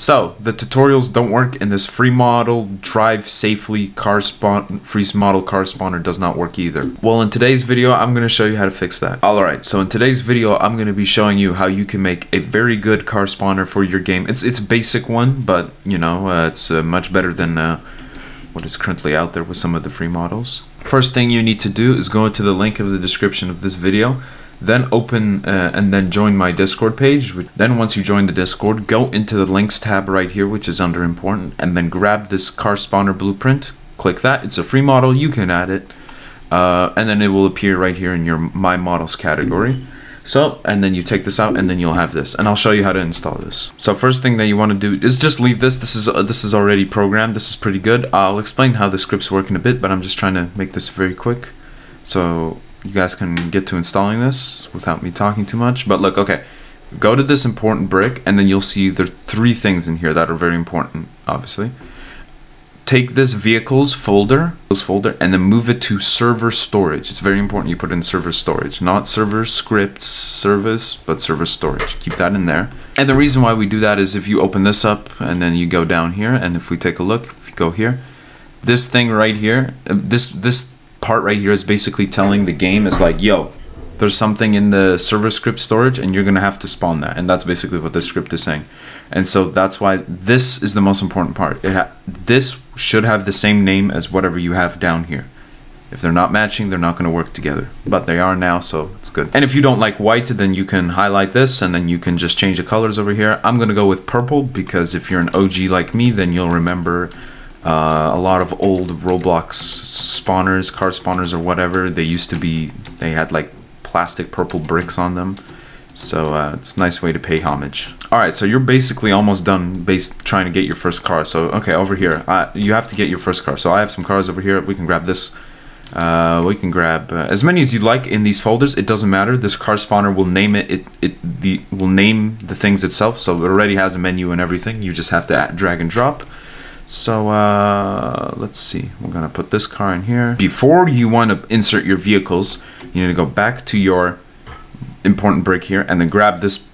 So, the tutorials don't work in this free model, drive safely, car spawn, free model car spawner does not work either. Well, in today's video, I'm to show you how to fix that. Alright, so in today's video, I'm to be showing you how you can make a very good car spawner for your game. It's it's a basic one, but, you know, uh, it's uh, much better than uh, what is currently out there with some of the free models. First thing you need to do is go into the link of the description of this video then open uh, and then join my discord page then once you join the discord go into the links tab right here which is under important and then grab this car spawner blueprint. Click that it's a free model you can add it. Uh, and then it will appear right here in your my models category. So and then you take this out and then you'll have this. And I'll show you how to install this. So first thing that you want to do is just leave this. This is uh, this is already programmed. This is pretty good. I'll explain how the scripts work in a bit but I'm just trying to make this very quick. So you guys can get to installing this without me talking too much. But look, okay, go to this important brick and then you'll see there are three things in here that are very important, obviously. Take this vehicles folder, this folder, and then move it to server storage. It's very important you put in server storage, not server script service, but server storage. Keep that in there. And the reason why we do that is if you open this up and then you go down here, and if we take a look, if you go here, this thing right here, uh, this this part right here is basically telling the game is like, yo, there's something in the server script storage and you're gonna have to spawn that. And that's basically what the script is saying. And so that's why this is the most important part. It this should have the same name as whatever you have down here. If they're not matching, they're not going to work together. But they are now, so it's good. And if you don't like white, then you can highlight this and then you can just change the colors over here. I'm going to go with purple because if you're an OG like me, then you'll remember uh, a lot of old Roblox spawners, car spawners or whatever, they used to be, they had like plastic purple bricks on them. So uh, it's a nice way to pay homage. All right, so you're basically almost done based trying to get your first car. So, okay, over here, uh, you have to get your first car. So I have some cars over here. We can grab this. Uh, we can grab uh, as many as you like in these folders. It doesn't matter. This car spawner will name it. It it the will name the things itself. So it already has a menu and everything. You just have to add, drag and drop. So uh, let's see, we're gonna put this car in here. Before you wanna insert your vehicles, you need to go back to your important brick here and then grab this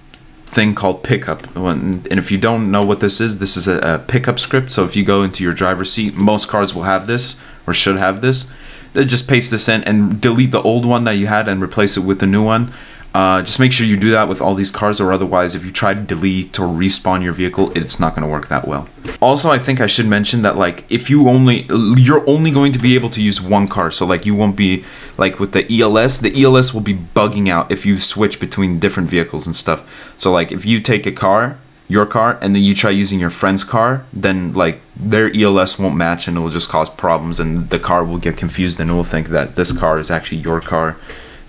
thing called pickup. And if you don't know what this is, this is a, a pickup script. So if you go into your driver's seat, most cars will have this or should have this. Just paste this in and delete the old one that you had and replace it with the new one. Uh, just make sure you do that with all these cars or otherwise if you try to delete or respawn your vehicle it's not going to work that well. Also i think i should mention that like if you only you're only going to be able to use one car so like you won't be like with the els the els will be bugging out if you switch between different vehicles and stuff. So like if you take a car your car and then you try using your friend's car then like their els won't match and it will just cause problems and the car will get confused and it will think that this car is actually your car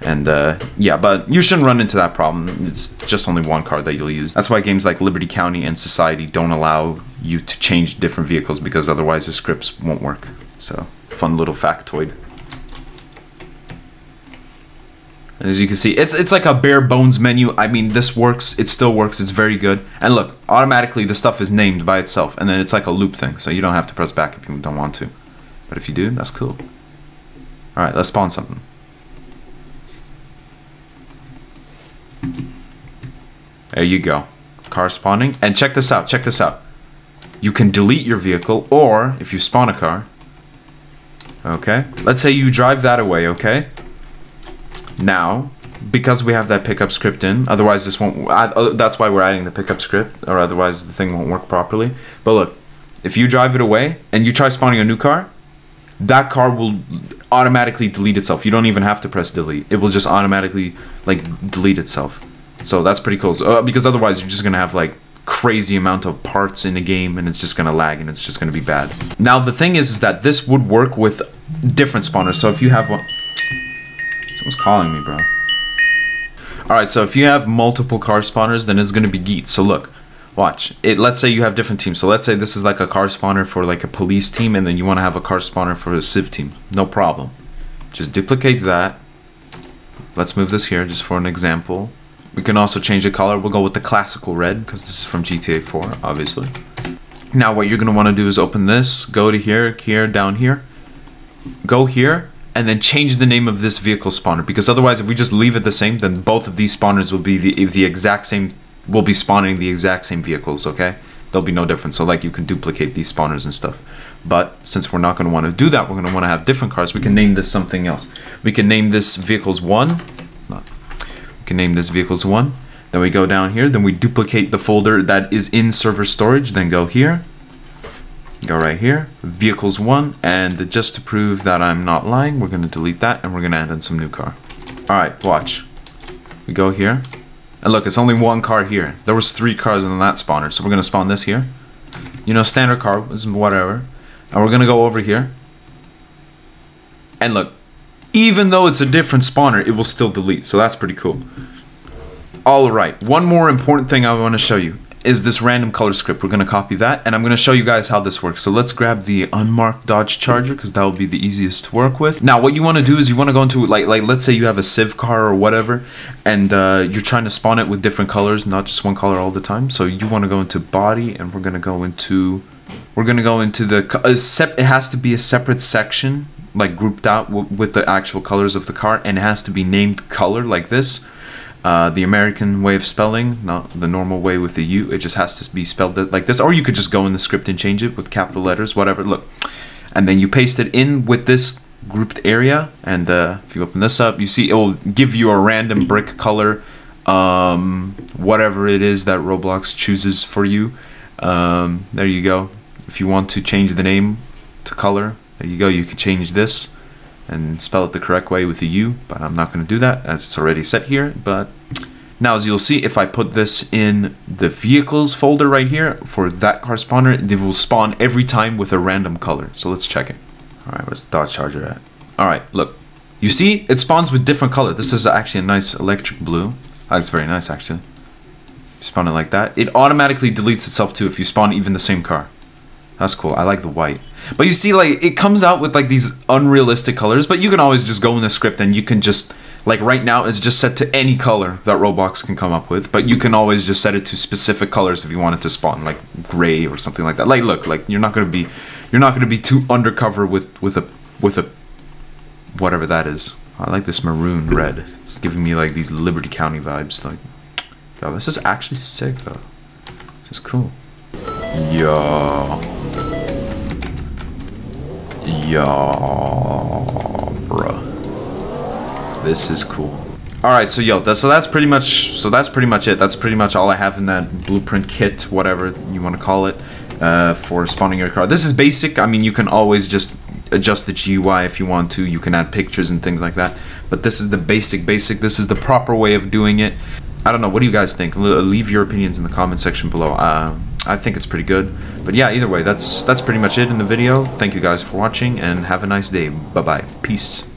and uh, yeah, but you shouldn't run into that problem. It's just only one card that you'll use. That's why games like Liberty County and Society don't allow you to change different vehicles because otherwise the scripts won't work. So, fun little factoid. And as you can see, it's it's like a bare bones menu. I mean, this works. It still works. It's very good. And look, automatically the stuff is named by itself, and then it's like a loop thing, so you don't have to press back if you don't want to. But if you do, that's cool. All right, let's spawn something. There you go. Car spawning. And check this out, check this out. You can delete your vehicle, or if you spawn a car, okay? Let's say you drive that away, okay? Now, because we have that pickup script in, otherwise this won't, uh, that's why we're adding the pickup script, or otherwise the thing won't work properly. But look, if you drive it away, and you try spawning a new car, that car will automatically delete itself. You don't even have to press delete. It will just automatically, like, delete itself. So that's pretty cool. So, uh, because otherwise you're just gonna have like crazy amount of parts in the game and it's just gonna lag and it's just gonna be bad. Now the thing is, is that this would work with different spawners. So if you have one, someone's calling me, bro. All right, so if you have multiple car spawners, then it's gonna be Geet. So look, watch it. Let's say you have different teams. So let's say this is like a car spawner for like a police team, and then you want to have a car spawner for a civ team. No problem. Just duplicate that. Let's move this here just for an example. We can also change the color. We'll go with the classical red because this is from GTA 4, obviously. Now what you're going to want to do is open this, go to here, here, down here, go here, and then change the name of this vehicle spawner because otherwise if we just leave it the same, then both of these spawners will be the, the exact same, will be spawning the exact same vehicles, okay? There'll be no difference. So like you can duplicate these spawners and stuff. But since we're not going to want to do that, we're going to want to have different cars. We can name this something else. We can name this vehicles 1, can name this vehicles one. Then we go down here. Then we duplicate the folder that is in server storage. Then go here. Go right here. Vehicles one. And just to prove that I'm not lying, we're to delete that and we're to add in some new car. All right, watch. We go here. And look, it's only one car here. There was three cars in that spawner. So we're to spawn this here. You know, standard car, whatever. And we're to go over here. And look, even though it's a different spawner, it will still delete. So that's pretty cool. All right, one more important thing I want to show you is this random color script. We're going to copy that and I'm going to show you guys how this works. So let's grab the unmarked Dodge Charger because that will be the easiest to work with. Now what you want to do is you want to go into like, like let's say you have a Civ car or whatever and uh, you're trying to spawn it with different colors, not just one color all the time. So you want to go into body and we're going to go into, we're going to go into the, it has to be a separate section like grouped out with the actual colors of the car and it has to be named color like this uh, the American way of spelling, not the normal way with the U. It just has to be spelled like this. Or you could just go in the script and change it with capital letters, whatever. Look. And then you paste it in with this grouped area. And uh, if you open this up, you see it will give you a random brick color, um, whatever it is that Roblox chooses for you. Um, there you go. If you want to change the name to color, there you go. You can change this and spell it the correct way with the U, but I'm not going to do that as it's already set here. But now as you'll see, if I put this in the vehicles folder right here for that car spawner, it will spawn every time with a random color. So let's check it. All right, where's the Dodge Charger at? All right, look. You see, it spawns with different color. This is actually a nice electric blue. Ah, That's very nice, actually. Spawn it like that. It automatically deletes itself too if you spawn even the same car. That's cool. I like the white. But you see, like, it comes out with, like, these unrealistic colors, but you can always just go in the script and you can just, like, right now it's just set to any color that Roblox can come up with, but you can always just set it to specific colors if you want it to spawn, like, gray or something like that. Like, look, like, you're not gonna be, you're not gonna be too undercover with, with a, with a, whatever that is. I like this maroon red. It's giving me, like, these Liberty County vibes, like, yo, this is actually sick, though. This is cool. Yeah. Yeah, bruh. This is cool. All right, so yo, that's, so that's pretty much so that's pretty much it. That's pretty much all I have in that blueprint kit, whatever you want to call it, uh, for spawning your car. This is basic. I mean, you can always just adjust the GUI if you want to. You can add pictures and things like that. But this is the basic, basic. This is the proper way of doing it. I don't know. What do you guys think? leave your opinions in the comment section below. Uh, I think it's pretty good. But yeah, either way, that's that's pretty much it in the video. Thank you guys for watching and have a nice day. Bye-bye. Peace.